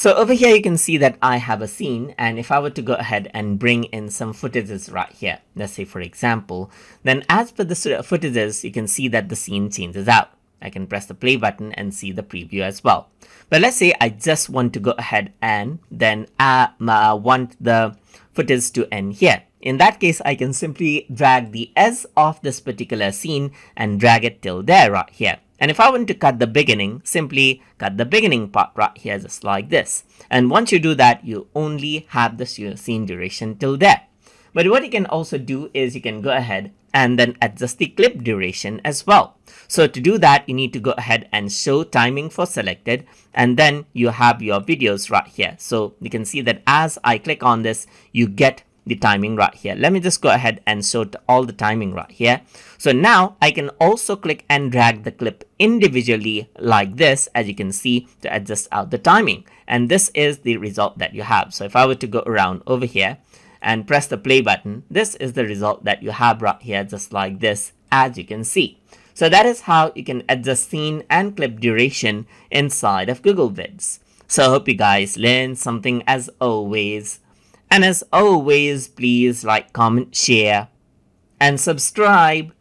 So over here you can see that I have a scene and if I were to go ahead and bring in some footages right here, let's say for example, then as per the footages you can see that the scene changes out. I can press the play button and see the preview as well. But let's say I just want to go ahead and then uh, uh, want the footage to end here. In that case, I can simply drag the S of this particular scene and drag it till there right here. And if I want to cut the beginning, simply cut the beginning part right here just like this. And once you do that, you only have the scene duration till there. But what you can also do is you can go ahead and then adjust the clip duration as well. So to do that, you need to go ahead and show timing for selected and then you have your videos right here. So you can see that as I click on this, you get the timing right here. Let me just go ahead and sort all the timing right here. So now I can also click and drag the clip individually like this, as you can see, to adjust out the timing. And this is the result that you have. So if I were to go around over here and press the play button, this is the result that you have right here, just like this, as you can see. So that is how you can adjust scene and clip duration inside of Google Vids. So I hope you guys learned something as always. And as always, please like, comment, share, and subscribe